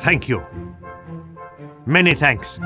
Thank you. Many thanks.